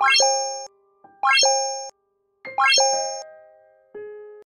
you